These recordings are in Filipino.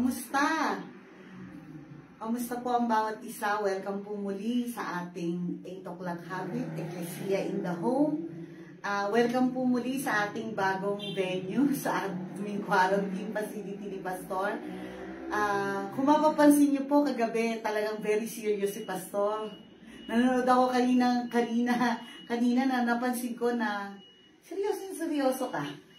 Kamusta? Kamusta po ang bawat isa? Welcome po muli sa ating 8 o'clock habit, Ecclesia in the Home. Ah, welcome po muli sa ating bagong venue sa aming quarantine facility ni Pastor. Ah, kung mapapansin niyo po kagabi, talagang very serious si Pastor. Nanonood ako kanina, kanina, kanina na napansin ko na seryoso seryoso ka.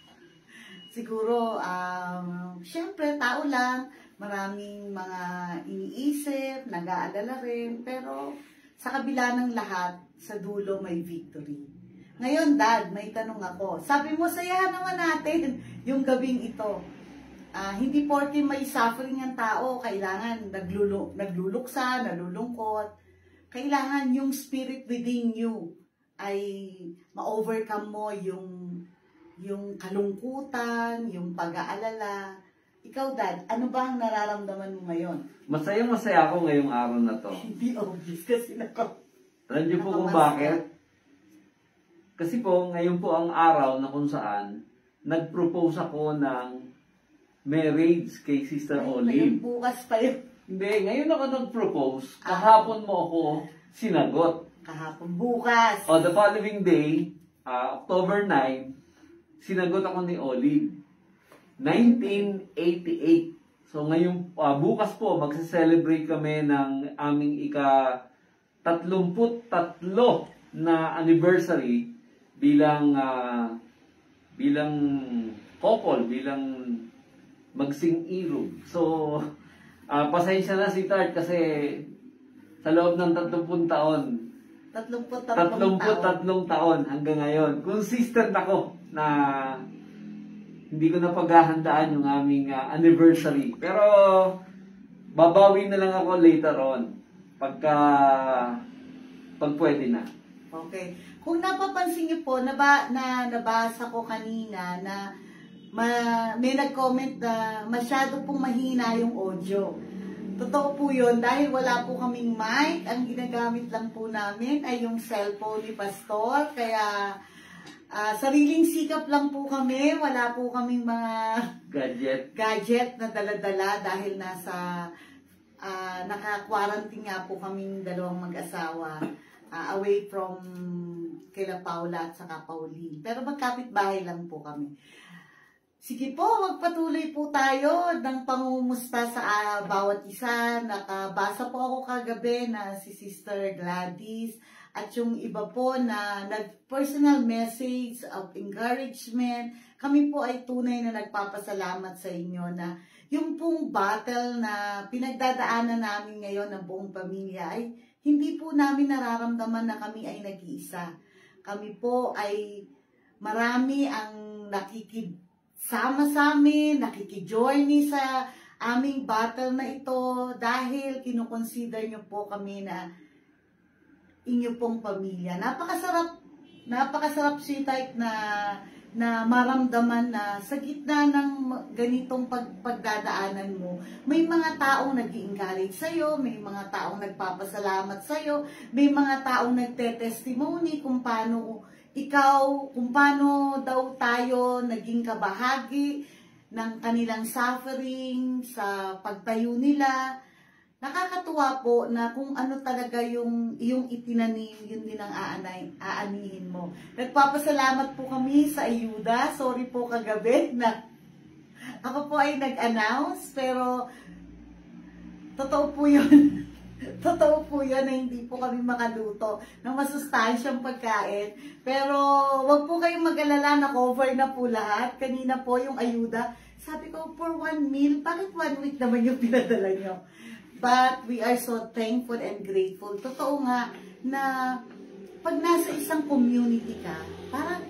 Siguro, um, syempre, tao lang, maraming mga iniisip, nag-aalala rin, pero sa kabila ng lahat, sa dulo may victory. Ngayon, Dad, may tanong ako. Sabi mo, sayahan naman natin yung gabing ito. Ah, hindi porke may suffering ang tao, kailangan naglulu nagluluksa, nalulungkot. Kailangan yung spirit within you ay ma-overcome mo yung yung kalungkutan, yung pag-aalala. Ikaw, Dad, ano ba ang nararamdaman mo ngayon? Masaya masaya ako ngayong araw na to. Hindi obvious kasi nako. Alam niyo po kung bakit? Kasi po, ngayon po ang araw na kung saan nag-propose ako ng marriage kay Sister Ngayon Olive. bukas pa yun. Hindi, ngayon ako nag-propose. Ah. Kahapon mo ako sinagot. Kahapon bukas. On the following day, ah, October 9, sinagot ako ni Olive. 1988. So ngayon, ah, bukas po, magse-celebrate kami ng aming ika 33 na anniversary bilang ah, bilang couple, bilang magsing irog. So, ah, pasensya na si Tart kasi sa loob ng 30 taon, Tatlumput tatlong Tatlumput taon. tatlong taon hanggang ngayon. Consistent ako na hindi ko na paghahandaan yung aming ah, anniversary. Pero babawi na lang ako later on pagka pag pwede na. Okay. Kung napapansin niyo po, naba, na nabasa ko kanina na ma, may nag-comment na masyado pong mahina yung audio. Totoo po yun, dahil wala po kaming mic, ang ginagamit lang po namin ay yung cellphone ni Pastor, kaya ah, sariling sikap lang po kami, wala po kaming mga Gadget. gadget na daladala dahil nasa ah, naka-quarantine nga po kaming dalawang mag-asawa ah, away from kila Paula at saka Pauline. Pero magkapit-bahay lang po kami. Sige po, magpatuloy po tayo ng pangumusta sa ah, bawat isa. Nakabasa po ako kagabi na si Sister Gladys at yung iba po na nag-personal message of encouragement. Kami po ay tunay na nagpapasalamat sa inyo na yung pong battle na pinagdadaanan namin ngayon ng buong pamilya ay hindi po namin nararamdaman na kami ay nag-iisa. Kami po ay marami ang nakikisama sa amin, nakikijourney sa aming battle na ito dahil kinukonsider nyo po kami na inyo pong pamilya. Napakasarap, napakasarap si type na na maramdaman na sa gitna ng ganitong pag, pagdadaanan mo, may mga taong nag encourage sa'yo, may mga taong nagpapasalamat sa'yo, may mga taong nagte-testimony kung paano ikaw, kung paano daw tayo naging kabahagi ng kanilang suffering sa pagtayo nila. Nakakatuwa po na kung ano talaga yung yung itinanim, yun din ang aanay, aanihin mo. Nagpapasalamat po kami sa ayuda. Sorry po kagabi na ako po ay nag-announce, pero totoo po yun. totoo po yun na hindi po kami makaluto ng masustansyang pagkain. Pero wag po kayong mag-alala na cover na po lahat. Kanina po yung ayuda. Sabi ko, for one meal, bakit one week naman yung pinadala nyo? But we are so thankful and grateful. Totoo nga na pag nasa isang community ka, parang,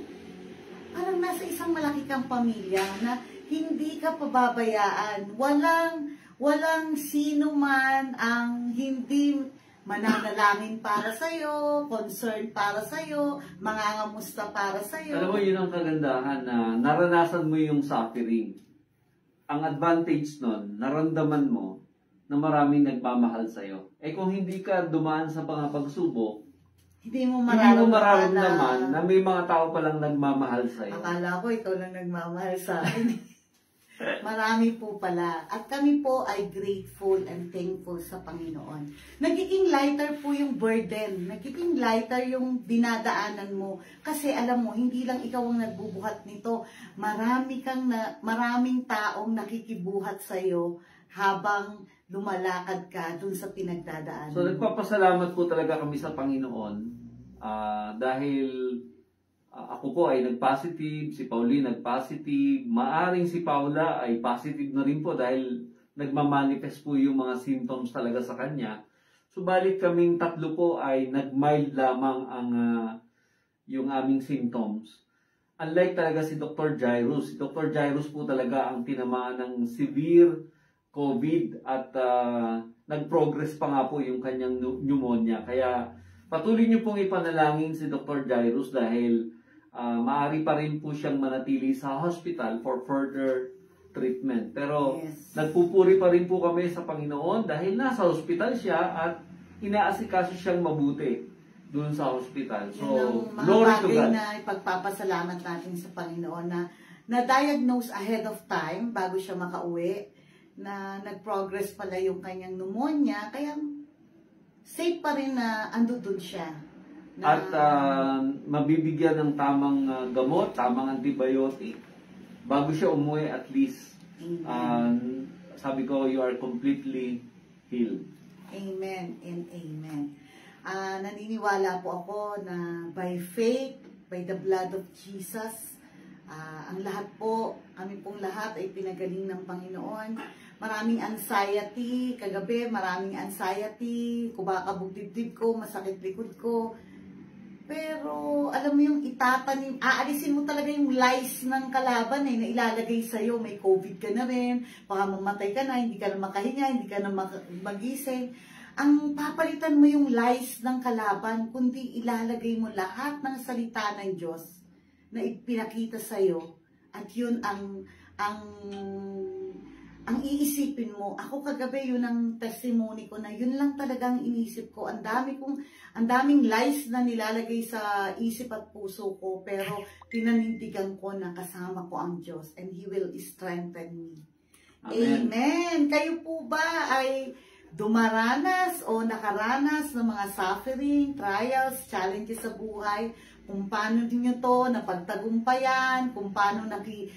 parang nasa isang malaki kang pamilya na hindi ka pababayaan. Walang, walang sino man ang hindi mananalangin para sa'yo, concern para sa'yo, mangangamusta para sa'yo. Alam mo, yun ang kagandahan na naranasan mo yung suffering. Ang advantage nun, naramdaman mo na maraming nagmamahal sa'yo. Eh kung hindi ka dumaan sa mga pagsubok, Hindi mo hindi mo mararamdaman mararamdaman na, na may mga tao palang nagmamahal sa'yo. akala ko ikaw lang nagmamahal sa akin. Marami po pala. At kami po ay grateful and thankful sa Panginoon. Nagiging lighter po yung burden. Nagiging lighter yung dinadaanan mo. Kasi alam mo, hindi lang ikaw ang nagbubuhat nito. Marami kang na, maraming taong nakikibuhat sa iyo habang lumalakad ka dun sa pinagdadaanan. So nagpapasalamat po talaga kami sa Panginoon ah, dahil ah, ako po ay nag-positive, si Pauline nag-positive, maaring si Paula ay positive na rin po dahil nagmamanifest po yung mga symptoms talaga sa kanya. Subalit kaming tatlo po ay nag-mild lamang ang ah, yung aming symptoms. Unlike talaga si Dr. Jairus, si Dr. Jairus po talaga ang tinamaan ng severe COVID at ah, nag-progress pa nga po yung kanyang pneumonia. Kaya patuloy niyo pong ipanalangin si Dr. Jairus dahil ah, maaari pa rin po siyang manatili sa hospital for further treatment. Pero Yes. nagpupuri pa rin po kami sa Panginoon dahil nasa hospital siya at inaasikaso siyang mabuti doon sa hospital. So, mga glory to God. na ipagpapasalamat natin sa Panginoon na na-diagnose ahead of time bago siya makauwi na nag-progress pala yung kanyang pneumonia kaya safe pa rin na ando dun siya. Na, At ah, mabibigyan ng tamang ah, gamot, tamang antibiotic bago siya umuwi at least Amen. ah, sabi ko you are completely healed. Amen and amen. Ah, naniniwala po ako na by faith, by the blood of Jesus, ah, ang lahat po, kami pong lahat ay pinagaling ng Panginoon. Maraming anxiety, kagabi maraming anxiety, kubakabog dibdib ko, masakit likod ko. Pero, alam mo yung itatanim, aalisin mo talaga yung lies ng kalaban eh, na ilalagay sa'yo, may COVID ka na rin, baka mamatay ka na, hindi ka na makahinga, hindi ka na magising. Ang papalitan mo yung lies ng kalaban, kundi ilalagay mo lahat ng salita ng Diyos na ipinakita sa'yo. At yun ang, ang, ang iisipin mo. Ako kagabi, yun ang testimony ko na yun lang talagang inisip ko. Ang dami kong, ang daming lies na nilalagay sa isip at puso ko, pero pinanindigan ko na kasama ko ang Diyos and He will strengthen me. Amen. Amen. Kayo po ba ay dumaranas o nakaranas ng mga suffering, trials, challenges sa buhay? Kung paano ninyo to napagtagumpayan, kung paano naki,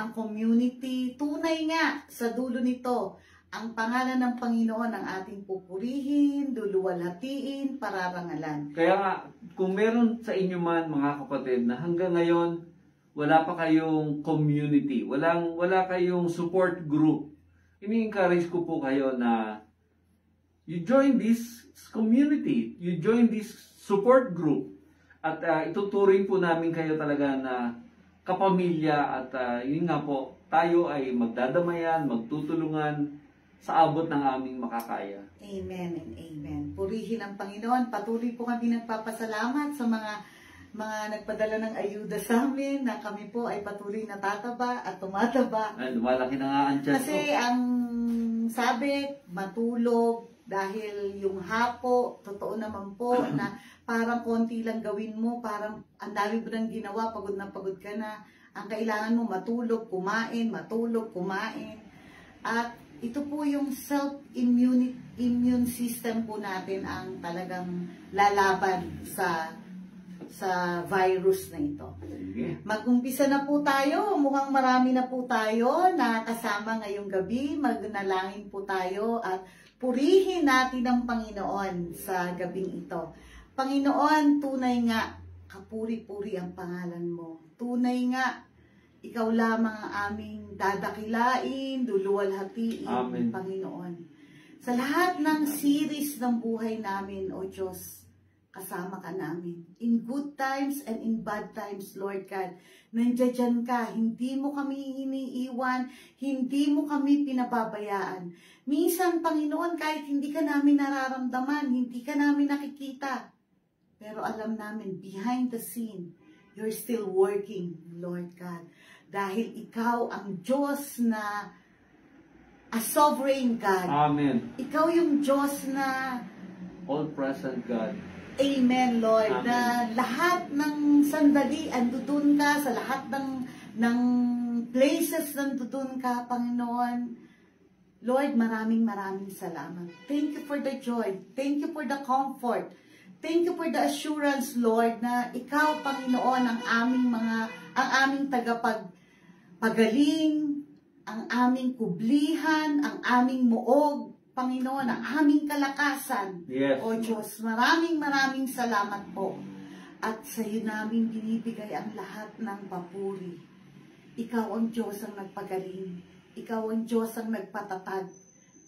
ang community. Tunay nga sa dulo nito, ang pangalan ng Panginoon ang ating pupurihin, luluwalhatiin, pararangalan. Kaya nga, kung meron sa inyo man mga kapatid na hanggang ngayon wala pa kayong community, walang wala kayong support group, ini-encourage ko po kayo na you join this community, you join this support group at uh, ituturing po namin kayo talaga na kapamilya at ah, yun nga po, tayo ay magdadamayan, magtutulungan sa abot ng aming makakaya. Amen and amen. Purihin ang Panginoon. Patuloy po kami nagpapasalamat sa mga mga nagpadala ng ayuda sa amin na kami po ay patuloy natataba at tumataba. Ay, lumalaki na nga ang ko. Kasi ang sabi, matulog dahil yung hapo, totoo naman po na parang konti lang gawin mo, parang ang dami mo nang ginawa, pagod na pagod ka na. Ang kailangan mo matulog, kumain, matulog, kumain. At ito po yung self-immune immune system po natin ang talagang lalaban sa sa virus na ito. Mag-umpisa na po tayo. Mukhang marami na po tayo na kasama ngayong gabi. Magnalangin po tayo at purihin natin ang Panginoon sa gabing ito. Panginoon, tunay nga, kapuri-puri ang pangalan mo. Tunay nga, ikaw lamang ang aming dadakilain, duluwalhatiin, Amen. Panginoon. Sa lahat ng series ng buhay namin, O Diyos, kasama ka namin. In good times and in bad times, Lord God. Nandiyan ka, hindi mo kami iniiwan, hindi mo kami pinababayaan. Minsan, Panginoon, kahit hindi ka namin nararamdaman, hindi ka namin nakikita. Pero alam namin, behind the scene, you're still working, Lord God. Dahil ikaw ang Diyos na a sovereign God. Amen. Ikaw yung Diyos na All present God. Amen, Lord, Amen. na lahat ng sandali, andudun ka sa lahat ng, ng places nandoon ka, Panginoon. Lord, maraming maraming salamat. Thank you for the joy. Thank you for the comfort. Thank you for the assurance, Lord, na ikaw, Panginoon, ang aming mga, ang aming tagapag, pagaling, ang aming kublihan, ang aming muog, Panginoon, ang aming kalakasan. Yes. O Diyos, maraming maraming salamat po. At sa iyo namin binibigay ang lahat ng papuri. Ikaw ang Diyos ang nagpagaling. Ikaw ang Diyos ang nagpatatag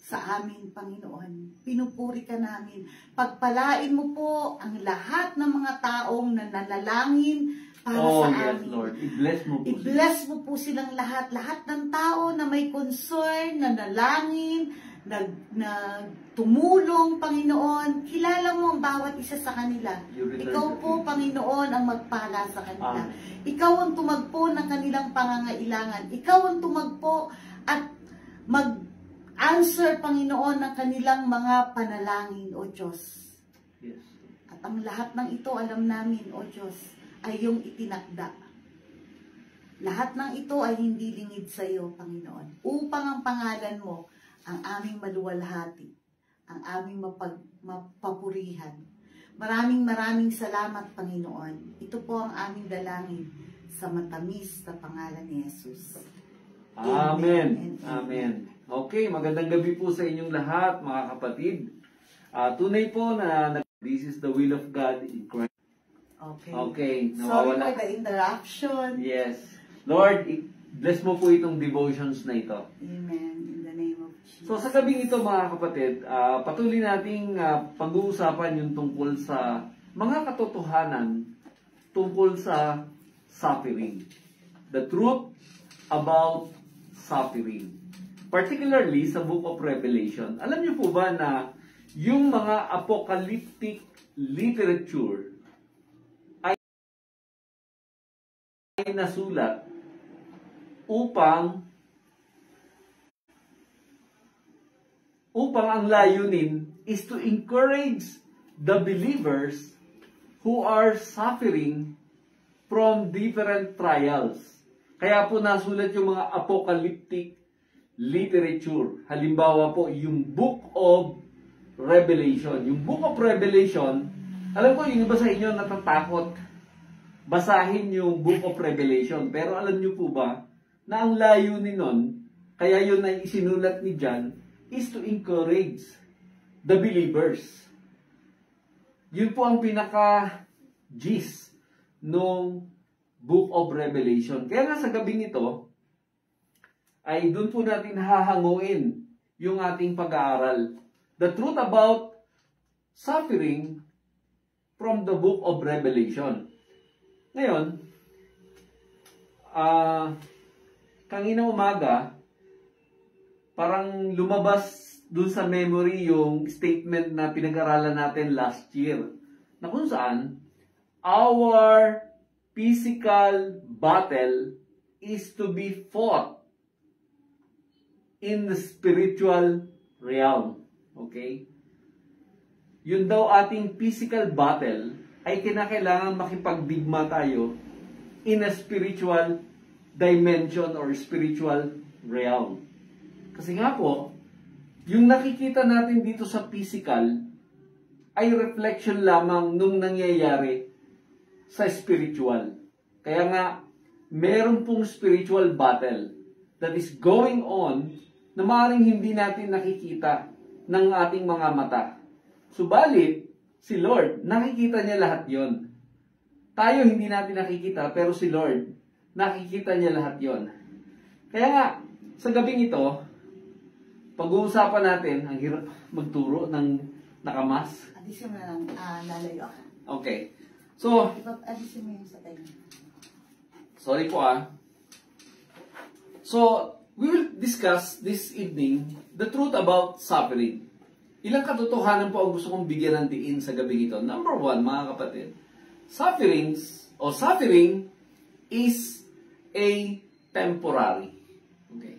sa amin, Panginoon. Pinupuri ka namin. Pagpalain mo po ang lahat ng mga taong nananalangin para Oh, sa yes, amin. Lord. I-bless mo po. I-bless mo po silang lahat. Lahat ng tao na may concern, na nalangin, nag, nag tumulong, Panginoon. Kilala mo ang bawat isa sa kanila. Ikaw po, Panginoon, ang magpala sa kanila. Amen. Ikaw ang tumagpo ng kanilang pangangailangan. Ikaw ang tumagpo at mag-answer, Panginoon, ng kanilang mga panalangin, O Diyos. Yes. At ang lahat ng ito, alam namin, O Diyos, ay iyong itinakda. Lahat ng ito ay hindi lingid sa iyo, Panginoon. Upang ang pangalan mo, ang aming maluwalhati, ang aming mapag, mapapurihan. Maraming maraming salamat, Panginoon. Ito po ang aming dalangin sa matamis na pangalan ni Jesus. Amen. Amen. Okay, magandang gabi po sa inyong lahat, mga kapatid. Ah, tunay po na this is the will of God in Christ. Okay. Okay, Sorry for the interruption. Yes. Lord, bless mo po itong devotions na ito. Amen. In the name of Jesus. So sa gabing ito mga kapatid, ah, patuloy nating ah, pag-uusapan yung tungkol sa mga katotohanan tungkol sa suffering. The truth about suffering. Particularly sa Book of Revelation. Alam niyo po ba na yung mga apocalyptic literature ay nasulat upang upang ang layunin is to encourage the believers who are suffering from different trials. Kaya po nasulat yung mga apocalyptic literature. Halimbawa po, yung Book of Revelation. Yung Book of Revelation, alam ko yung iba sa inyo natatakot basahin yung Book of Revelation. Pero alam niyo po ba na ang layunin nun, kaya yun ay isinulat ni John, is to encourage the believers. Yun po ang pinaka gist nung Book of Revelation. Kaya nga sa gabing ito, ay doon po natin hahanguin yung ating pag-aaral. The truth about suffering from the Book of Revelation. Ngayon, ah, kanina umaga, parang lumabas dun sa memory yung statement na pinag-aralan natin last year. Na kung saan, our physical battle is to be fought in the spiritual realm. Okay? Yun daw ating physical battle ay kinakailangan makipagdigma tayo in a spiritual dimension or spiritual realm. Kasi nga po, yung nakikita natin dito sa physical ay reflection lamang nung nangyayari sa spiritual. Kaya nga, meron pong spiritual battle that is going on na maaaring hindi natin nakikita ng ating mga mata. Subalit, si Lord, nakikita niya lahat yon. Tayo hindi natin nakikita, pero si Lord, nakikita niya lahat yon. Kaya nga, sa gabing ito, pag-uusapan natin, ang hirap magturo ng nakamas. Mo na lang, ah, lalayo ka. Okay. So, adisin mo yung sa tayo. sorry po ah. So, we will discuss this evening the truth about suffering. Ilang katotohanan po ang gusto kong bigyan ng diin sa gabi ito. Number one, mga kapatid, sufferings o suffering is a temporary. Okay.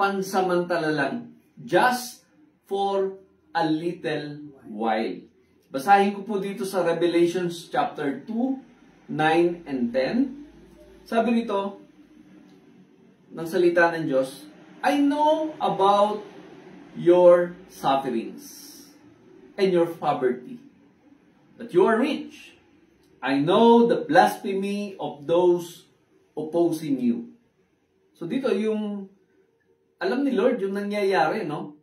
Pansamantala lang. Just for a little while. Basahin ko po dito sa Revelations chapter 2, 9 and 10. Sabi nito, ng salita ng Diyos, I know about your sufferings and your poverty, that you are rich. I know the blasphemy of those opposing you. So dito yung alam ni Lord yung nangyayari, no?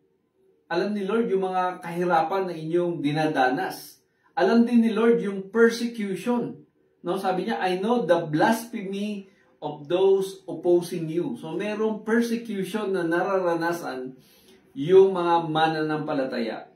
Alam ni Lord yung mga kahirapan na inyong dinadanas. Alam din ni Lord yung persecution. No, sabi niya, I know the blasphemy of those opposing you. So merong persecution na nararanasan yung mga mananampalataya.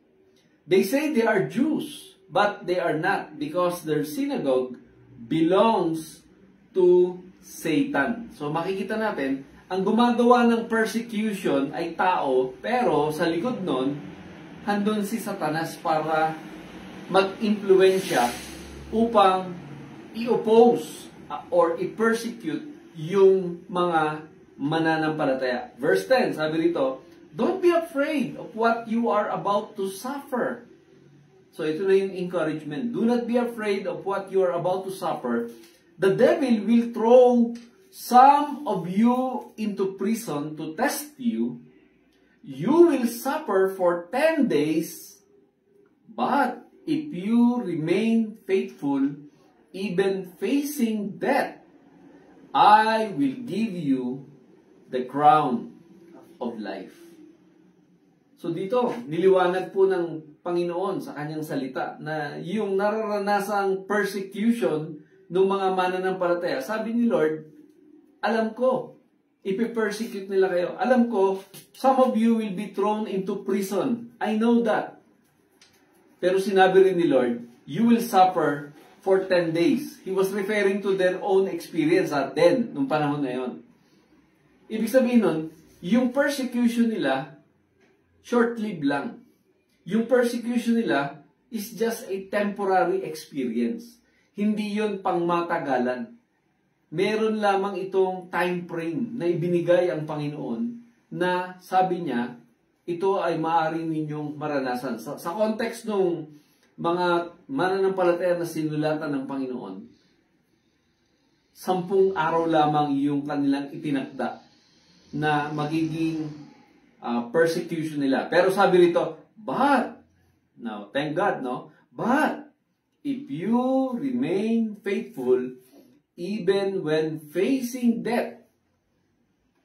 They say they are Jews, but they are not because their synagogue belongs to Satan. So makikita natin, ang gumagawa ng persecution ay tao, pero sa likod nun, handon si Satanas para mag-impluensya upang i-oppose uh, or i-persecute yung mga mananampalataya. Verse 10, sabi rito, Don't be afraid of what you are about to suffer. So ito na yung encouragement. Do not be afraid of what you are about to suffer. The devil will throw some of you into prison to test you. You will suffer for 10 days, but if you remain faithful, even facing death, I will give you the crown of life. So dito, niliwanag po ng Panginoon sa kanyang salita na yung nararanasang persecution ng mga mananampalataya, sabi ni Lord, alam ko, ipipersecute nila kayo. Alam ko, some of you will be thrown into prison. I know that. Pero sinabi rin ni Lord, you will suffer for 10 days. He was referring to their own experience at then, nung panahon na yon. Ibig sabihin nun, yung persecution nila, short-lived lang. Yung persecution nila is just a temporary experience. Hindi yon pangmatagalan meron lamang itong time frame na ibinigay ang Panginoon na sabi niya, ito ay maaari ninyong maranasan. Sa, sa context ng mga mananampalataya na sinulatan ng Panginoon, sampung araw lamang yung kanilang itinakda na magiging uh, persecution nila. Pero sabi rito, but, now, thank God, no? But, if you remain faithful, even when facing death.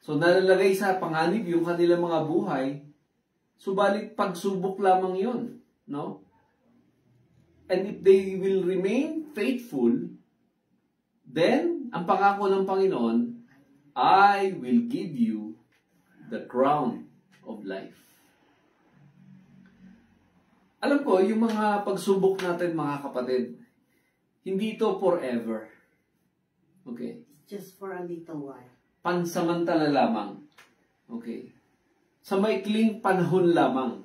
So nalalagay sa panganib yung kanilang mga buhay, subalit pagsubok lamang yon, no? And if they will remain faithful, then ang pangako ng Panginoon, I will give you the crown of life. Alam ko, yung mga pagsubok natin mga kapatid, hindi ito forever. Okay. Just for a little while. Pansamantala lamang. Okay. Sa maikling panahon lamang.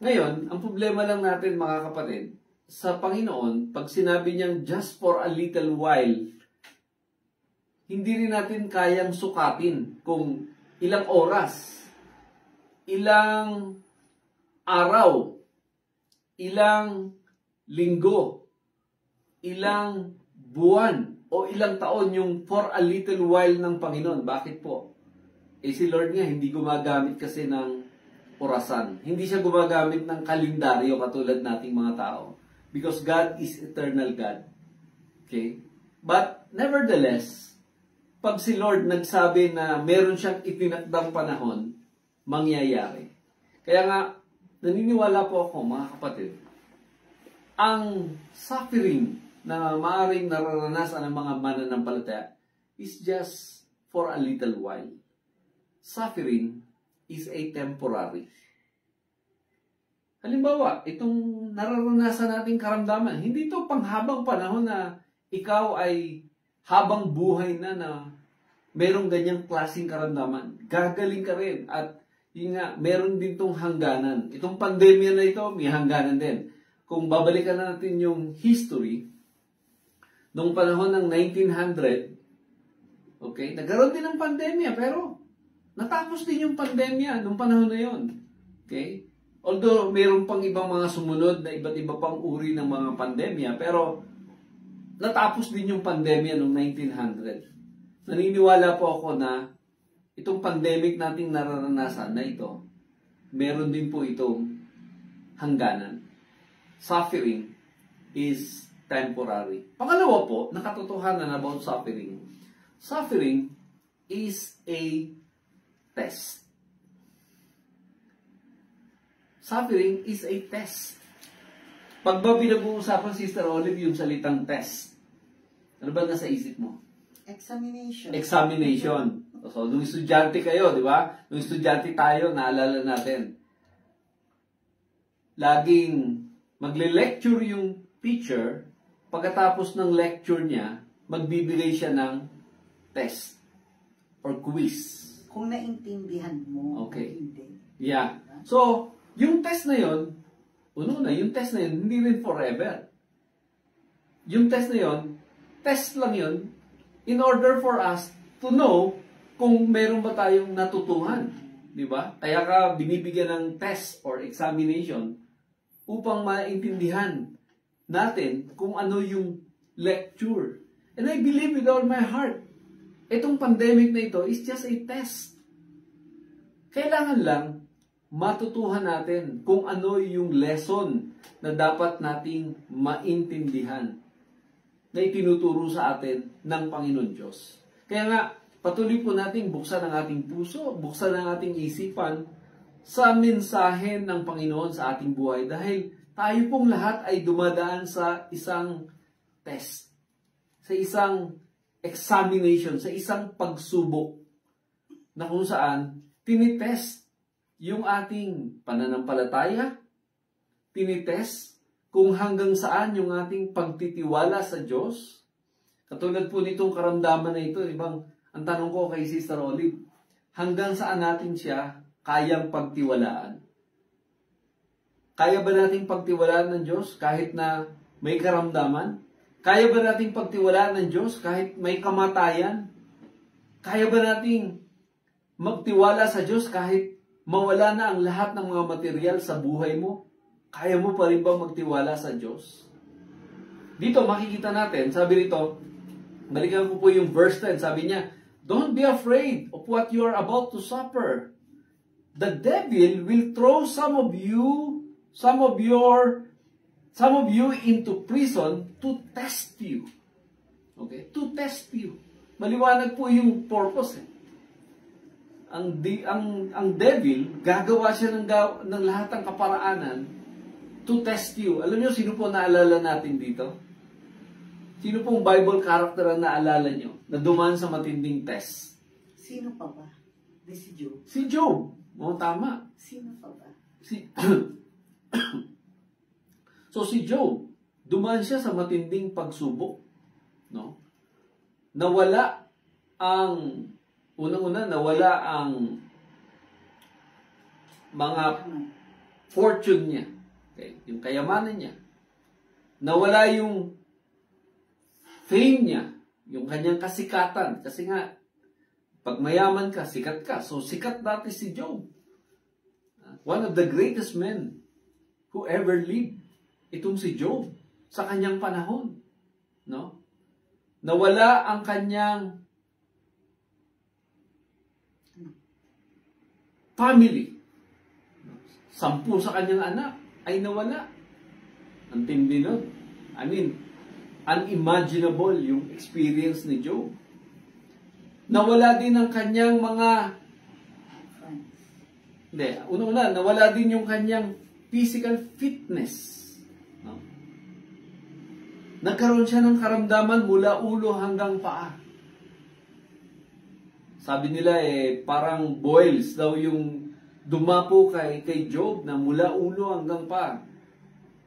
Ngayon, ang problema lang natin mga kapatid, sa Panginoon, pag sinabi niyang just for a little while, hindi rin natin kayang sukatin kung ilang oras, ilang araw, ilang linggo, ilang buwan, o ilang taon yung for a little while ng Panginoon. Bakit po? Eh si Lord nga, hindi gumagamit kasi ng orasan. Hindi siya gumagamit ng kalendaryo katulad nating mga tao. Because God is eternal God. Okay? But, nevertheless, pag si Lord nagsabi na meron siyang itinakdang panahon, mangyayari. Kaya nga, naniniwala po ako, mga kapatid, ang suffering na maaaring nararanasan ng mga mananampalataya is just for a little while. Suffering is a temporary. Halimbawa, itong nararanasan nating karamdaman, hindi ito panghabang panahon na ikaw ay habang buhay na na merong ganyang klaseng karamdaman. Gagaling ka rin. At yun nga, meron din itong hangganan. Itong pandemya na ito, may hangganan din. Kung babalikan natin yung history, Noong panahon ng 1900, okay, nagkaroon din ng pandemya, pero natapos din yung pandemya noong panahon na yon. Okay? Although mayroon pang ibang mga sumunod na iba't iba pang uri ng mga pandemya, pero natapos din yung pandemya noong 1900. Naniniwala po ako na itong pandemic nating nararanasan na ito, meron din po itong hangganan. Suffering is temporary. Pangalawa po, nakatotohanan about suffering. Suffering is a test. Suffering is a test. Pag ba pinag-uusapan, Sister Olive, yung salitang test, ano ba nasa isip mo? Examination. Examination. So, nung estudyante kayo, di ba? Nung estudyante tayo, naalala natin. Laging magle-lecture yung teacher, pagkatapos ng lecture niya, magbibigay siya ng test or quiz. Kung naintindihan mo. Okay. Hindi. Yeah. So, yung test na yon, uno na, yung test na yun, hindi rin forever. Yung test na yon, test lang yun in order for us to know kung meron ba tayong natutuhan. Di ba? Kaya ka binibigyan ng test or examination upang maintindihan natin kung ano yung lecture. And I believe with all my heart, itong pandemic na ito is just a test. Kailangan lang matutuhan natin kung ano yung lesson na dapat nating maintindihan na itinuturo sa atin ng Panginoon Diyos. Kaya nga, patuloy po nating buksan ang ating puso, buksan ang ating isipan sa mensahe ng Panginoon sa ating buhay dahil tayo pong lahat ay dumadaan sa isang test, sa isang examination, sa isang pagsubok na kung saan tinitest yung ating pananampalataya, tinitest kung hanggang saan yung ating pagtitiwala sa Diyos. Katulad po nitong karamdaman na ito, ibang ang tanong ko kay Sister Olive, hanggang saan natin siya kayang pagtiwalaan? Kaya ba nating pagtiwalaan ng Diyos kahit na may karamdaman? Kaya ba nating pagtiwalaan ng Diyos kahit may kamatayan? Kaya ba nating magtiwala sa Diyos kahit mawala na ang lahat ng mga material sa buhay mo? Kaya mo pa rin ba magtiwala sa Diyos? Dito makikita natin, sabi rito, balikan ko po yung verse 10, sabi niya, Don't be afraid of what you are about to suffer. The devil will throw some of you, some of your, some of you into prison to test you. Okay? To test you. Maliwanag po yung purpose eh. Ang, di, ang, ang devil, gagawa siya ng, ng lahat ng kaparaanan to test you. Alam niyo, sino po naalala natin dito? Sino pong Bible character ang naalala niyo na dumaan sa matinding test? Sino pa ba? Di si Job. Si Job. Oo, tama. Sino pa ba? Si So si Job, dumaan siya sa matinding pagsubok, no? Nawala ang unang-una nawala ang mga fortune niya. Okay, yung kayamanan niya. Nawala yung fame niya, yung kanyang kasikatan. Kasi nga, pag mayaman ka, sikat ka. So, sikat dati si Job. One of the greatest men who ever lived. Itong si Job sa kanyang panahon. No? Nawala ang kanyang family. Sampu sa kanyang anak ay nawala. Ang tindi nun. I mean, unimaginable yung experience ni Job. Nawala din ang kanyang mga Friends. hindi, una-una, nawala din yung kanyang physical fitness. No? Nagkaroon siya ng karamdaman mula ulo hanggang paa. Sabi nila eh, parang boils daw yung dumapo kay, kay Job na mula ulo hanggang paa.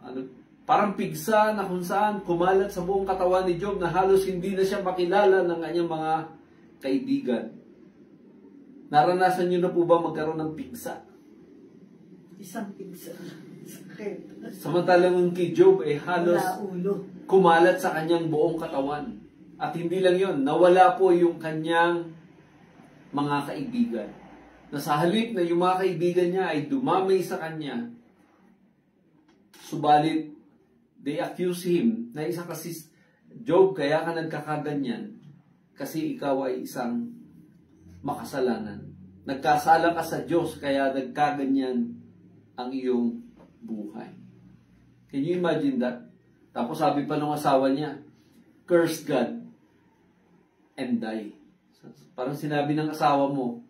Ano, parang pigsa na kung saan kumalat sa buong katawan ni Job na halos hindi na siya makilala ng kanyang mga kaibigan. Naranasan niyo na po ba magkaroon ng pigsa? Isang pigsa. Sakit. Samantalang kay Job eh halos kumalat sa kanyang buong katawan. At hindi lang yon, nawala po yung kanyang mga kaibigan. Na sa halip na yung mga kaibigan niya ay dumamay sa kanya, subalit they accuse him na isa kasi Job, kaya ka nagkakaganyan kasi ikaw ay isang makasalanan. Nagkasala ka sa Diyos, kaya nagkaganyan ang iyong buhay. Can you imagine that? Tapos sabi pa ng asawa niya, curse God and die. Parang sinabi ng asawa mo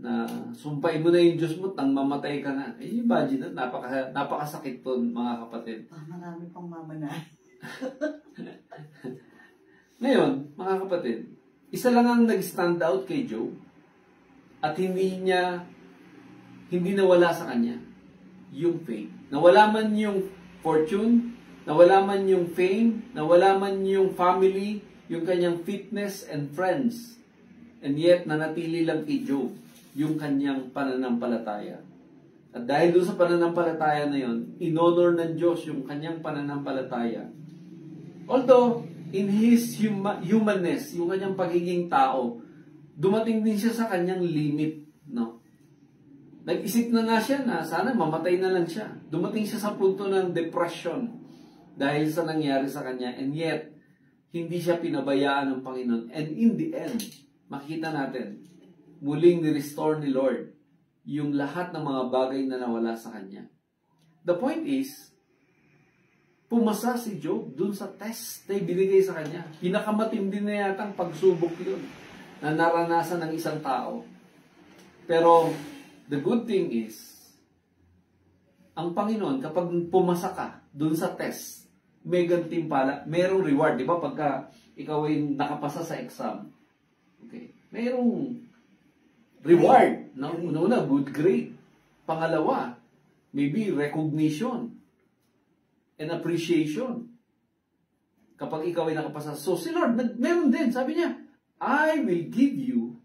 na sumpay mo na yung Diyos mo, tang mamatay ka na. Eh, imagine that, napaka, napakasakit to mga kapatid. Ah, marami pang mamanay. Ngayon, mga kapatid, isa lang ang nag-stand out kay Job at hindi niya, hindi nawala sa kanya yung faith. Nawala man yung fortune, nawala man yung fame, nawala man yung family, yung kanyang fitness and friends. And yet, nanatili lang kay Job yung kanyang pananampalataya. At dahil doon sa pananampalataya na yon, inonor ng Diyos yung kanyang pananampalataya. Although, in his huma- humanness, yung kanyang pagiging tao, dumating din siya sa kanyang limit, no? Nag-isip na nga siya na sana mamatay na lang siya. Dumating siya sa punto ng depression dahil sa nangyari sa kanya and yet hindi siya pinabayaan ng Panginoon. And in the end, makita natin, muling ni-restore ni Lord yung lahat ng mga bagay na nawala sa kanya. The point is, pumasa si Job dun sa test na ibinigay sa kanya. Pinakamatindi na yatang pagsubok yun na naranasan ng isang tao. Pero, the good thing is, ang Panginoon, kapag pumasa ka dun sa test, may gantimpala, merong reward. Di ba? Pagka ikaw ay nakapasa sa exam, okay, merong reward. No? Una-una, good grade. Pangalawa, maybe recognition and appreciation. Kapag ikaw ay nakapasa. So si Lord, meron din. Sabi niya, I will give you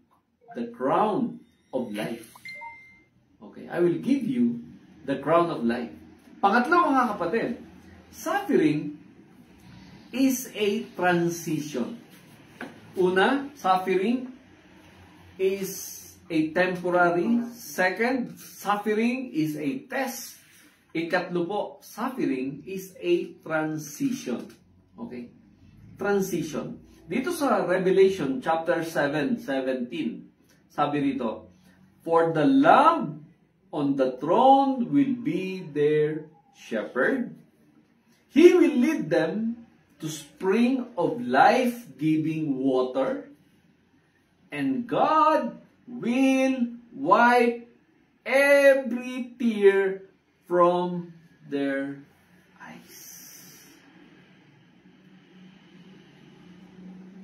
the crown of life. I will give you the crown of life. Pangatlo mga kapatid, suffering is a transition. Una, suffering is a temporary. Second, suffering is a test. Ikatlo po, suffering is a transition. Okay? Transition. Dito sa Revelation chapter 7, 17, sabi rito, For the Lamb on the throne will be their shepherd. He will lead them to spring of life-giving water. And God will wipe every tear from their eyes.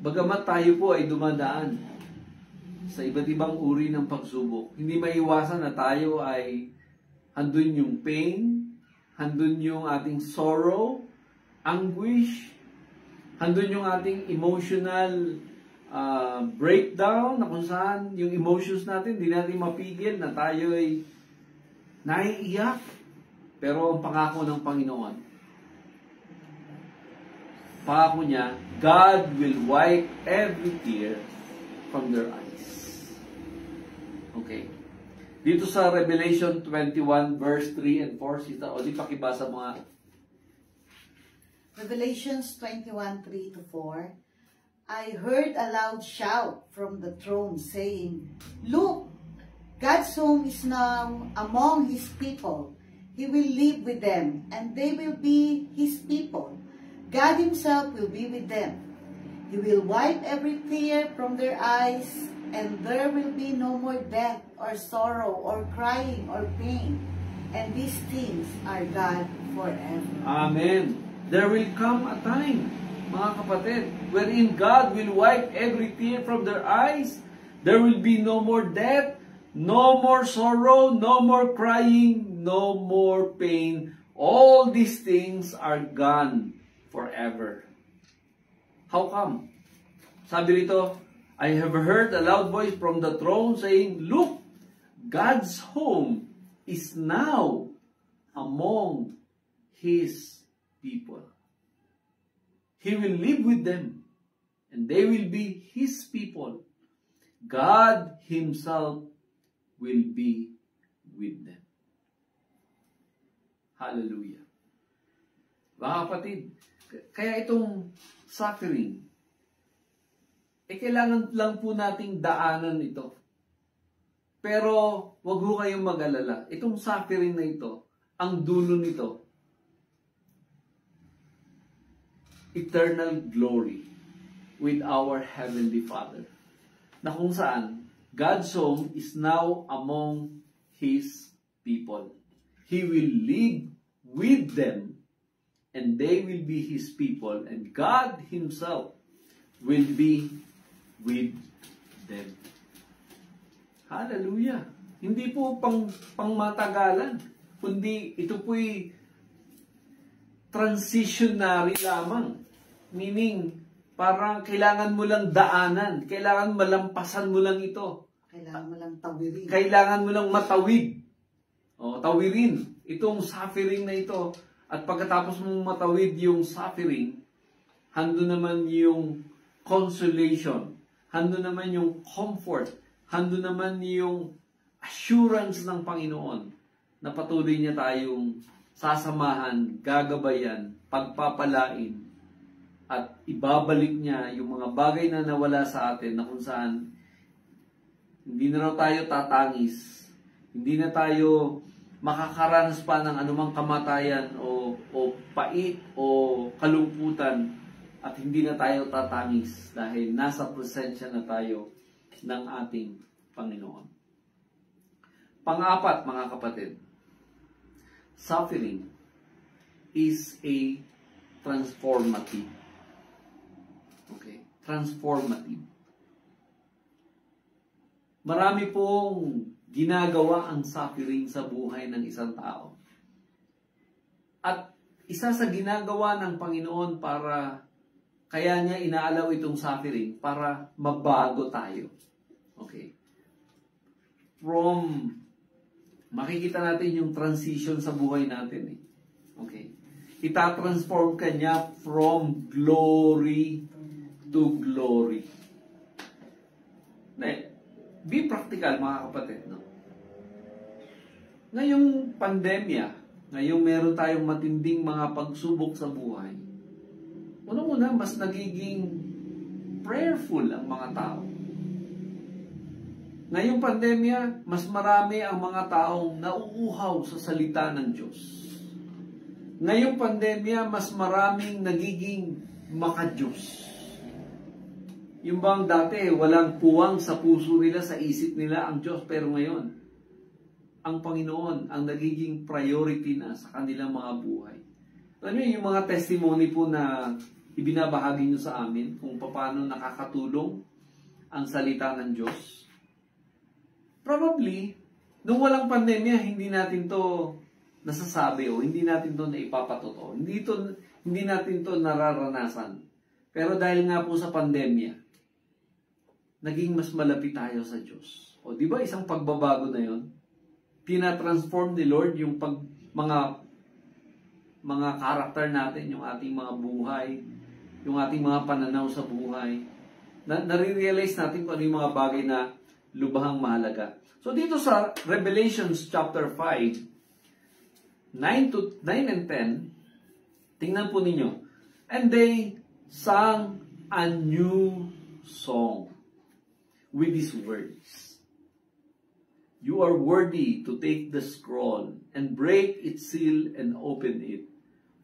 Bagamat tayo po ay dumadaan sa iba't ibang uri ng pagsubok, hindi maiwasan na tayo ay handun yung pain, handun yung ating sorrow, anguish, handun yung ating emotional uh, breakdown na kung saan yung emotions natin, hindi natin mapigil na tayo ay naiiyak. Pero ang pangako ng Panginoon, pangako niya, God will wipe every tear from their eyes. Okay. Dito sa Revelation 21 verse 3 and 4, sita, o di pakibasa mga Revelations 21, 3 to 4. I heard a loud shout from the throne saying, Look, God's home is now among his people. He will live with them, and they will be his people. God himself will be with them. He will wipe every tear from their eyes, and there will be no more death, or sorrow, or crying, or pain. And these things are God forever. Amen. There will come a time, mga kapatid, wherein God will wipe every tear from their eyes. There will be no more death, no more sorrow, no more crying, no more pain. All these things are gone forever. How come? Sabi rito, I have heard a loud voice from the throne saying, Look, God's home is now among His people. He will live with them, and they will be His people. God Himself will be with them. Hallelujah. Mga kapatid, kaya itong suffering, eh kailangan lang po nating daanan ito. Pero, wag ho kayong mag-alala. Itong suffering na ito, ang dulo nito, eternal glory with our Heavenly Father. Na kung saan, God's home is now among His people. He will live with them and they will be His people and God Himself will be with them. Hallelujah! Hindi po pang pangmatagalan, kundi ito po'y transitionary lamang. Meaning, parang kailangan mo lang daanan, kailangan malampasan mo lang ito. Kailangan mo lang tawirin. Kailangan mo lang matawid. O, tawirin itong suffering na ito. At pagkatapos mong matawid yung suffering, hando naman yung consolation, hando naman yung comfort, hando naman yung assurance ng Panginoon na patuloy niya tayong sasamahan, gagabayan, pagpapalain, at ibabalik niya yung mga bagay na nawala sa atin na kung saan hindi na raw tayo tatangis, hindi na tayo makakaranas pa ng anumang kamatayan o, o pait o kalungkutan at hindi na tayo tatangis dahil nasa presensya na tayo ng ating Panginoon. Pang-apat, mga kapatid, suffering is a transformative. Okay? Transformative. Marami pong ginagawa ang suffering sa buhay ng isang tao. At isa sa ginagawa ng Panginoon para kaya niya inaalaw itong suffering para mabago tayo. Okay. From makikita natin yung transition sa buhay natin eh. Okay. Ita-transform ka niya from glory to glory. Na, be practical mga kapatid, no? Ngayong pandemya, ngayong meron tayong matinding mga pagsubok sa buhay, unang-una, mas nagiging prayerful ang mga tao. Ngayong pandemya, mas marami ang mga taong nauuhaw sa salita ng Diyos. Ngayong pandemya, mas maraming nagiging makadiyos. Yung bang dati, walang puwang sa puso nila, sa isip nila ang Diyos, pero ngayon, ang Panginoon ang nagiging priority na sa kanilang mga buhay. Alam niyo, yung mga testimony po na ibinabahagi niyo sa amin kung paano nakakatulong ang salita ng Diyos. Probably, nung walang pandemya, hindi natin to nasasabi o hindi natin to naipapatotoo. Hindi, to, hindi natin to nararanasan. Pero dahil nga po sa pandemya, naging mas malapit tayo sa Diyos. O di ba isang pagbabago na yon? Tina-transform ni Lord yung pag, mga mga karakter natin, yung ating mga buhay, yung ating mga pananaw sa buhay. Na, nare-realize natin kung ano yung mga bagay na lubhang mahalaga. So dito sa Revelations chapter 5, 9 to 9 and 10, tingnan po ninyo. And they sang a new song with these words. You are worthy to take the scroll and break its seal and open it.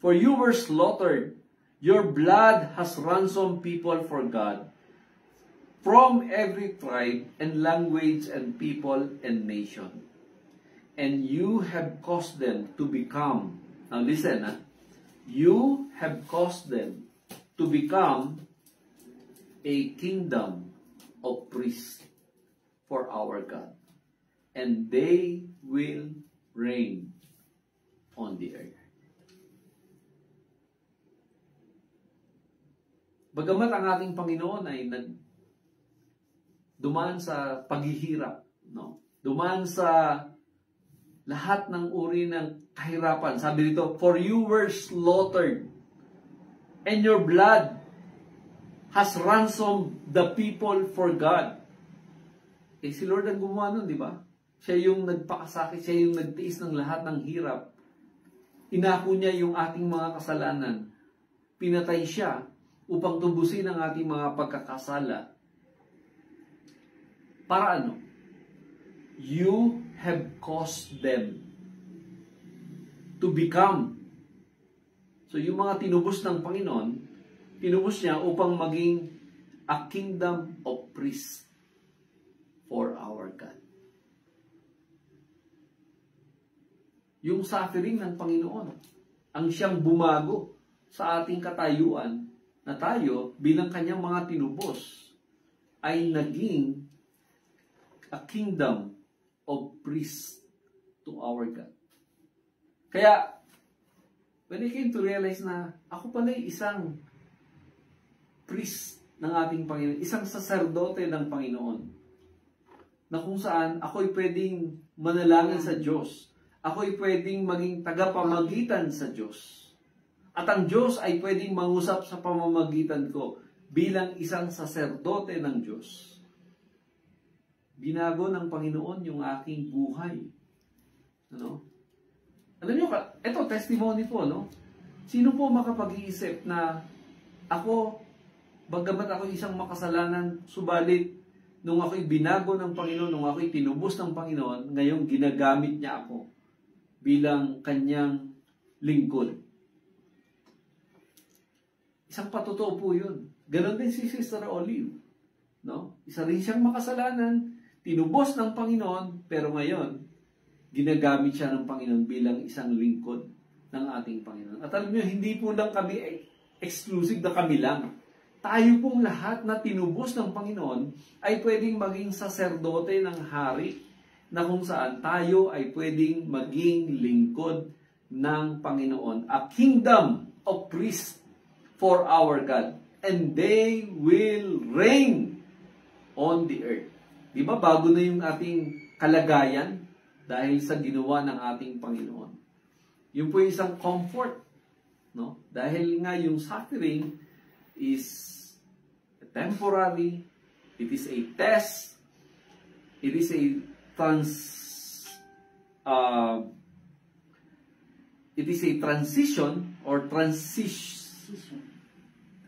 For you were slaughtered. Your blood has ransomed people for God from every tribe and language and people and nation. And you have caused them to become, now listen, ah, you have caused them to become a kingdom of priests for our God. And they will reign on the earth. Bagamat ang ating Panginoon ay nag dumaan sa paghihirap, no? Dumaan sa lahat ng uri ng kahirapan. Sabi dito, for you were slaughtered and your blood has ransomed the people for God. Eh si Lord ang gumawa nun, di ba? Siya yung nagpakasakit, siya yung nagtiis ng lahat ng hirap. Inako niya yung ating mga kasalanan. Pinatay siya upang tubusin ang ating mga pagkakasala. Para ano? You have caused them to become. So yung mga tinubos ng Panginoon, tinubos niya upang maging a kingdom of priests for our God. Yung suffering ng Panginoon, ang siyang bumago sa ating katayuan na tayo bilang kanyang mga tinubos ay naging a kingdom of priests to our God. Kaya, when I came to realize na ako pala isang priest ng ating Panginoon, isang saserdote ng Panginoon, na kung saan ako'y pwedeng manalangin sa Diyos. Ako'y pwedeng maging tagapamagitan sa Diyos. At ang Diyos ay pwedeng mangusap sa pamamagitan ko bilang isang saserdote ng Diyos. Binago ng Panginoon yung aking buhay. Ano? Alam niyo, ito testimony po, no? Sino po makapag-iisip na ako, bagamat ako isang makasalanan, subalit nung ako'y binago ng Panginoon, nung ako'y tinubos ng Panginoon, ngayon ginagamit niya ako bilang kanyang lingkod. Isang patotoo po yun. Ganon din si Sister Olive. No? Isa rin siyang makasalanan, tinubos ng Panginoon, pero ngayon, ginagamit siya ng Panginoon bilang isang lingkod ng ating Panginoon. At alam niyo, hindi po lang kami exclusive na kami lang. Tayo pong lahat na tinubos ng Panginoon ay pwedeng maging saserdote ng hari na kung saan tayo ay pwedeng maging lingkod ng Panginoon. A kingdom of priests for our God. And they will reign on the earth. Di ba bago na yung ating kalagayan dahil sa ginawa ng ating Panginoon. Yun po yung isang comfort. No? Dahil nga yung suffering is temporary, it is a test, it is a trans uh, it is a transition or transition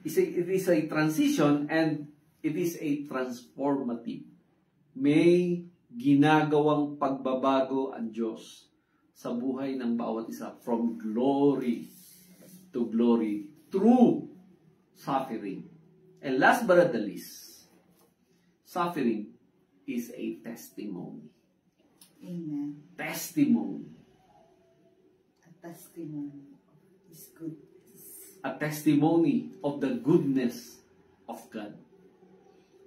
it is a transition and it is a transformative may ginagawang pagbabago ang Diyos sa buhay ng bawat isa from glory to glory through suffering. And last but not the least, suffering is a testimony. Amen. Testimony. A testimony of His goodness. A testimony of the goodness of God.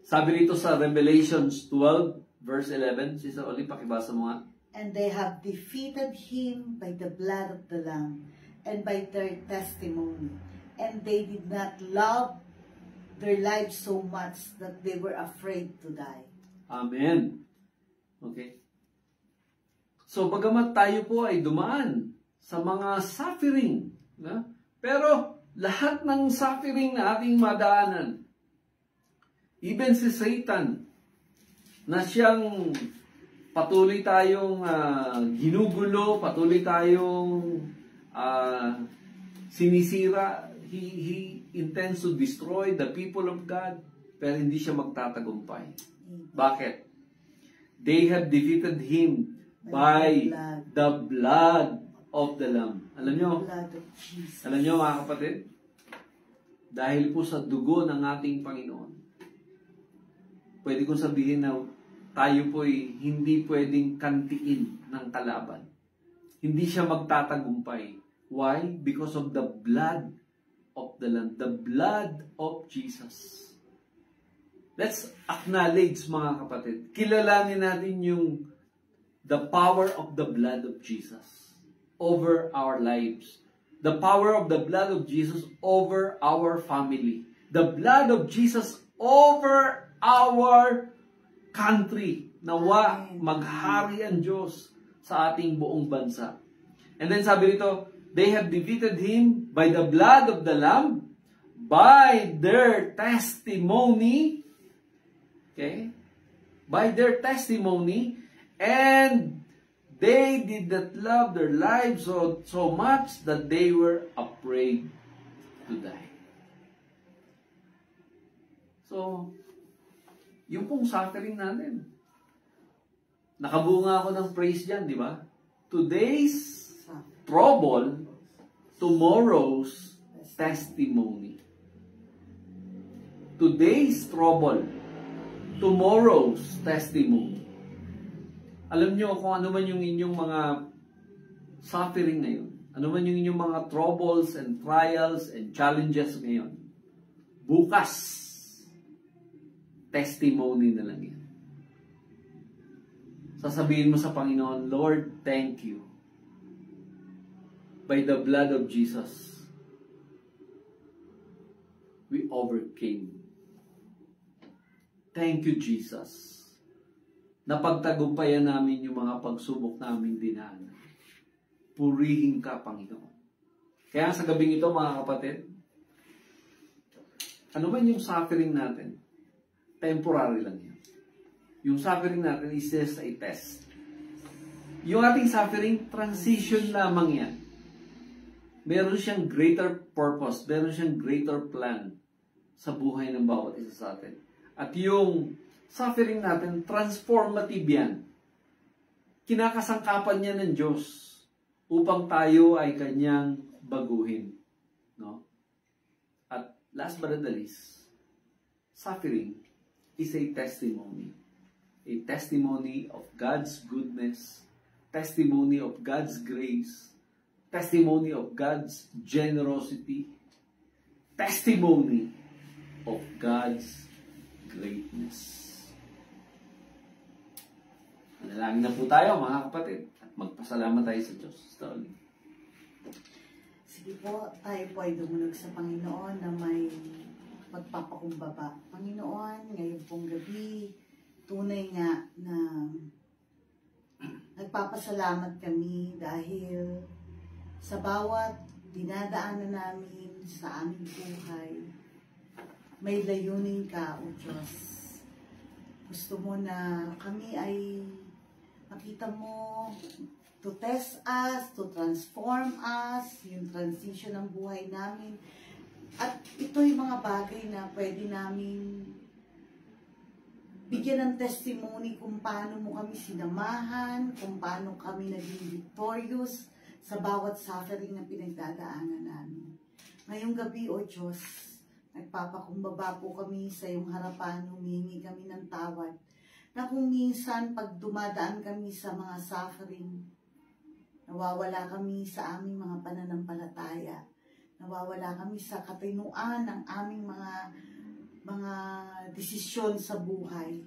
Sabi rito sa Revelations 12, verse 11, Sister Oli, pakibasa mo nga. And they have defeated him by the blood of the Lamb and by their testimony. And they did not love their lives so much that they were afraid to die. Amen. Okay. So, bagamat tayo po ay dumaan sa mga suffering, na? pero lahat ng suffering na ating madaanan, even si Satan, na siyang patuloy tayong uh, ginugulo, patuloy tayong uh, sinisira, he, he intends to destroy the people of God, pero hindi siya magtatagumpay. Bakit? They have defeated him by the blood of the Lamb. Alam nyo? Alam nyo mga kapatid? Dahil po sa dugo ng ating Panginoon, pwede kong sabihin na tayo po ay hindi pwedeng kantiin ng kalaban. Hindi siya magtatagumpay. Why? Because of the blood of the Lamb. The blood of Jesus. Let's acknowledge mga kapatid. Kilalanin natin yung the power of the blood of Jesus over our lives. The power of the blood of Jesus over our family. The blood of Jesus over our country. Nawa maghari ang Diyos sa ating buong bansa. And then sabi rito, they have defeated Him by the blood of the Lamb, by their testimony, Okay? By their testimony, and they did not love their lives so, so much that they were afraid to die. So, yung pong suffering natin, Nakabunga ako ng praise dyan, di ba? Today's trouble, tomorrow's testimony. Today's trouble, tomorrow's testimony. Alam nyo kung ano man yung inyong mga suffering ngayon, ano man yung inyong mga troubles and trials and challenges ngayon, bukas, testimony na lang yan. Sasabihin mo sa Panginoon, Lord, thank you. By the blood of Jesus, we overcame. Thank you, Jesus. Napagtagumpayan namin yung mga pagsubok namin dinaanan. Purihin ka, Panginoon. Kaya sa gabing ito, mga kapatid, ano man yung suffering natin, temporary lang yan. Yung suffering natin is just a test. Yung ating suffering, transition lamang yan. Meron siyang greater purpose, meron siyang greater plan sa buhay ng bawat isa sa atin. At yung suffering natin, transformative yan. Kinakasangkapan niya ng Diyos upang tayo ay kanyang baguhin. No? At last but not least, suffering is a testimony. A testimony of God's goodness, testimony of God's grace, testimony of God's generosity, testimony of God's greatness. Manalangin na po tayo mga kapatid at magpasalamat tayo sa Diyos. Stanley. Sige po, tayo po ay dumunog sa Panginoon na may magpapakumbaba. Panginoon, ngayon pong gabi, tunay nga na nagpapasalamat kami dahil sa bawat dinadaanan namin sa aming buhay, may layunin ka, O Diyos. Gusto mo na kami ay makita mo to test us, to transform us, yung transition ng buhay namin. At ito yung mga bagay na pwede namin bigyan ng testimony kung paano mo kami sinamahan, kung paano kami naging victorious sa bawat suffering na pinagdadaanan namin. Ngayong gabi, O Diyos, nagpapakumbaba po kami sa iyong harapan, humingi kami ng tawad, na kung minsan pag dumadaan kami sa mga suffering, nawawala kami sa aming mga pananampalataya, nawawala kami sa katinuan ng aming mga mga desisyon sa buhay.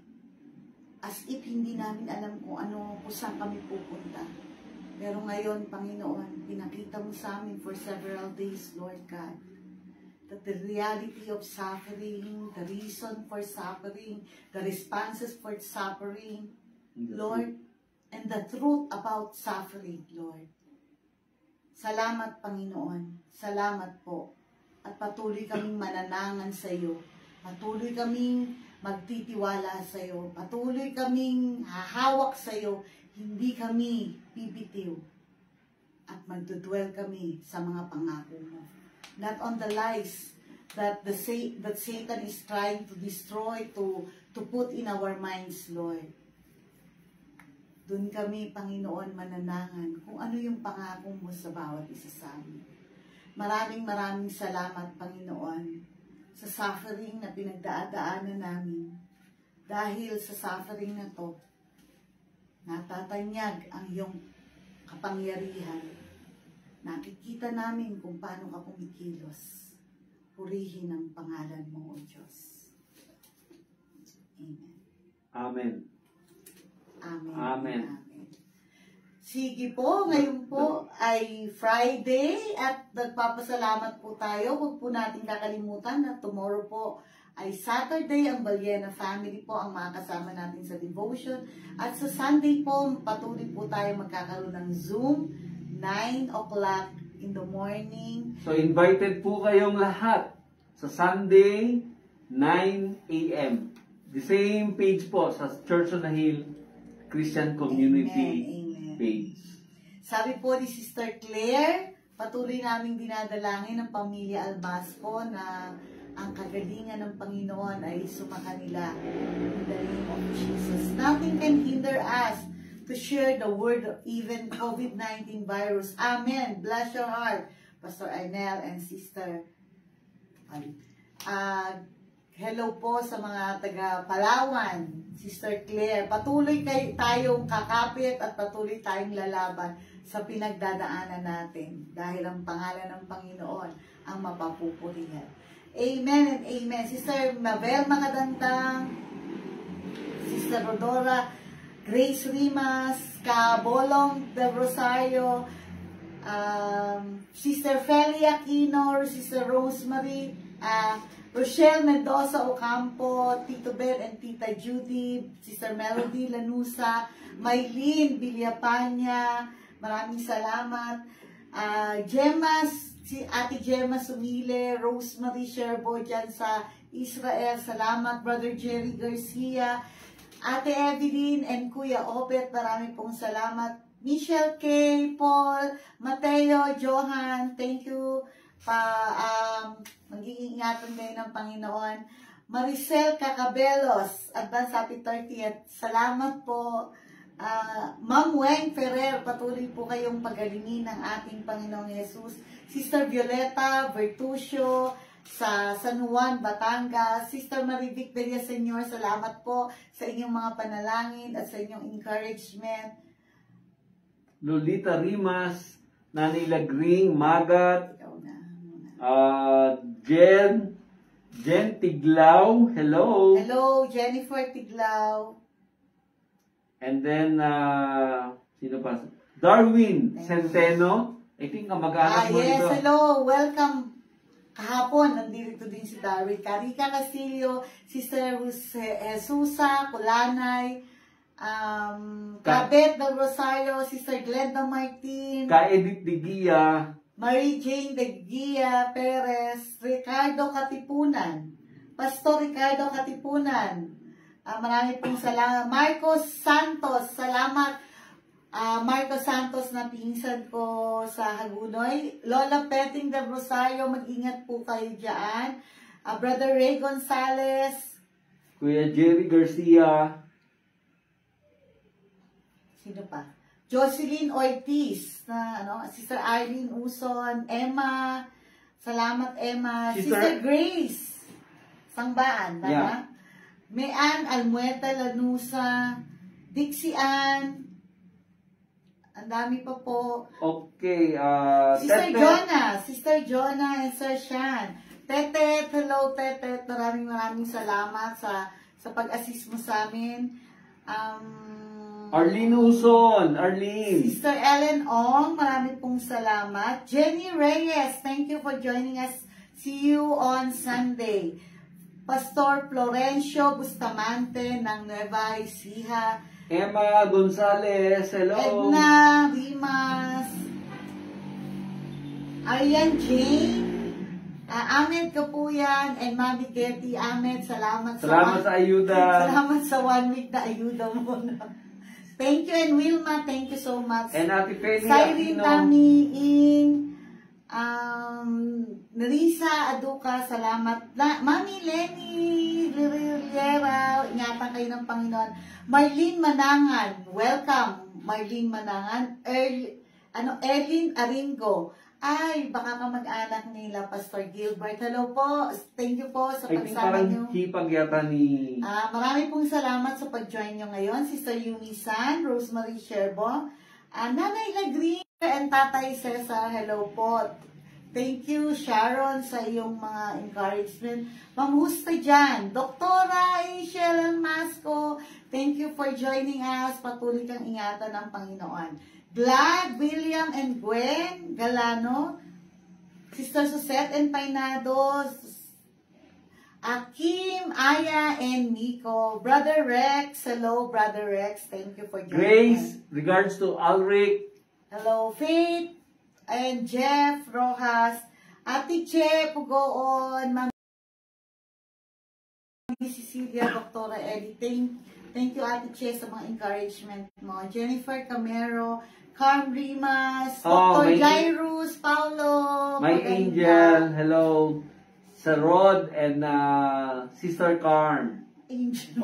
As if hindi namin alam kung ano, kung saan kami pupunta. Pero ngayon, Panginoon, pinakita mo sa amin for several days, Lord God, that the reality of suffering, the reason for suffering, the responses for suffering, Lord, and the truth about suffering, Lord. Salamat, Panginoon. Salamat po. At patuloy kaming mananangan sa iyo. Patuloy kaming magtitiwala sa iyo. Patuloy kaming hahawak sa iyo. Hindi kami bibitiw. At magdudwell kami sa mga pangako mo. Not on the lies that the that Satan is trying to destroy, to to put in our minds, Lord. Doon kami, Panginoon, mananangan kung ano yung pangako mo sa bawat isa sa amin. Maraming maraming salamat, Panginoon, sa suffering na pinagdaadaanan namin. Dahil sa suffering na to, natatanyag ang iyong kapangyarihan. Nakikita namin kung paano ka kumikilos. Purihin ang pangalan mo, O Diyos. Amen. Amen. Amen. Amen. Sige po, ngayon po ay Friday at nagpapasalamat po tayo. Huwag po natin kakalimutan na tomorrow po ay Saturday. Ang Balyena family po ang makakasama natin sa devotion. At sa Sunday po, patuloy po tayo magkakaroon ng Zoom 9 o'clock in the morning. So invited po kayong lahat sa Sunday 9 a.m. The same page po sa Church on the Hill Christian Community Amen, amen. page. Sabi po ni Sister Claire, patuloy naming dinadalangin ng pamilya Albasco na ang kagalingan ng Panginoon ay sumakanila in the name of Jesus. Nothing can hinder us to share the word of even COVID-19 virus. Amen. Bless your heart, Pastor Arnel and Sister. Uh, hello po sa mga taga Palawan, Sister Claire. Patuloy kay tayong kakapit at patuloy tayong lalaban sa pinagdadaanan natin dahil ang pangalan ng Panginoon ang mapapupurihan. Amen and amen. Sister Mabel Makadantang, Sister Rodora, Grace Rimas, Kabolong de Rosario, um, Sister Feli Aquino, Sister Rosemary, uh, Rochelle Mendoza Ocampo, Tito Ben and Tita Judy, Sister Melody Lanusa, Maylene Villapanya, maraming salamat. Uh, Gemma, si Ate Gemma Sumile, Rosemary Sherbo dyan sa Israel, salamat. Brother Jerry Garcia, Ate Evelyn and Kuya Obet, marami pong salamat. Michelle K, Paul, Mateo, Johan, thank you pa um, mag-iingatan kayo ng Panginoon. Maricel Cacabelos, Advance Happy 30th. Salamat po. Uh, Ma'am Weng Ferrer, patuloy po kayong pagalingin ng ating Panginoong Yesus. Sister Violeta Vertusio, sa San Juan, Batangas. Sister Marivic Señor, salamat po sa inyong mga panalangin at sa inyong encouragement. Lolita Rimas, Nani Lagring, Magat, uh, Jen, Jen Tiglao, hello. Hello, Jennifer Tiglao. And then, uh, sino pa? Darwin Centeno. I think kamag-anak ah, mo yes, ito. hello. Welcome. Kahapon, nandito din si Darwin. Karika Castillo, Sister Jesusa, Kulanay, um, Kabet del Rosario, Sister Glenda Martin. Ka-Edith Digia. Marie Jane de Gia Perez, Ricardo Katipunan, Pastor Ricardo Katipunan, uh, marami pong salamat. Marcos Santos, salamat. Uh, Marcos Santos na pinsan ko sa Hagunoy. Lola Petting de Rosario, mag-ingat po kayo dyan. Uh, Brother Ray Gonzalez. Kuya Jerry Garcia. Sino pa? Jocelyn Ortiz, na ano, Sister Irene Uson, Emma, salamat Emma, Sister, Sister Grace, Sangbaan, tama? Yeah. Mayan Almueta Lanusa, Dixie Ann, ang dami pa po. Okay, uh, Sister Tete. Jonah, Sister Jonah and Sir Shan. Tete, hello Tete, maraming maraming salamat sa sa pag-assist mo sa amin. Um, Arlene Uson, Arlene. Sister Ellen Ong, marami pong salamat. Jenny Reyes, thank you for joining us. See you on Sunday. Pastor Florencio Bustamante ng Nueva Ecija. Emma Gonzalez, hello. Edna Rimas. Arian Jane. Uh, Ahmed Kapuyan and Mami Getty. Ahmed, salamat, salamat sa, sa ayuda. Salamat sa one week na ayuda mo. Thank you, and Wilma, thank you so much. And Ate Penny Cyrene Tami, Ing, um, Narisa Aduka, salamat. La, Mami Lenny Rivera, ingatan kayo ng Panginoon. Marlene Manangan, welcome. Marlene Manangan. Earl, ano, Erlin Aringo. Ay, baka kamag-anak nila, Pastor Gilbert. Hello po. Thank you po sa pagsama niyo. I hipag yata ni... Ah, marami pong salamat sa pag-join nyo ngayon. Sister Unisan, Rosemary Sherbo, ah, Nanay Lagrin, and Tatay Cesar. Hello po. Thank you, Sharon, sa iyong mga encouragement. Mamusta dyan. Doktora Rachel Masco, thank you for joining us. Patuloy kang ingatan ng Panginoon. Glad, William and Gwen Galano, Sister Susette and Painado, Akim, Aya, and Nico. Brother Rex, hello, Brother Rex. Thank you for joining Grace, regards to Alric. Hello, Faith, and Jeff Rojas. Ate Che, Pugoon, Ma'am Cecilia, Dr. Eddie. Thank, thank you, Ate Che, sa mga encouragement mo. Jennifer Camero, Carm Rimas, oh, Dr. Jairus, Paulo, My Angel, hello. Sa Rod and uh, Sister Carm. angel.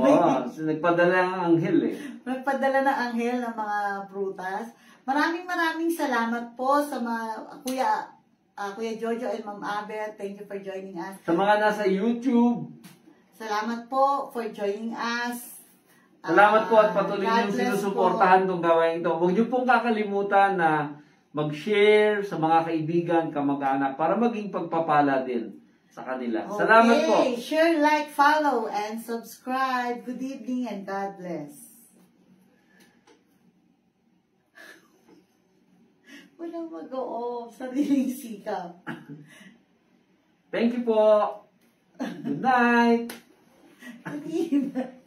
So nagpadala ang anghel eh. Nagpadala ng anghel ng mga prutas. Maraming maraming salamat po sa mga Kuya ah, Kuya Jojo and Ma'am Abel. Thank you for joining us. Sa mga nasa YouTube, Salamat po for joining us. salamat po at Ah, patuloy niyong sinusuportahan itong gawain ito. Huwag niyo pong kakalimutan na mag-share sa mga kaibigan, kamag-anak para maging pagpapala din sa kanila. po. Salamat po. Okay, share, like, follow, and subscribe. Good evening and God bless. Walang mag-o-off. Sariling sikap. Thank you po. Good night. Good evening.